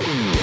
Mm-hmm.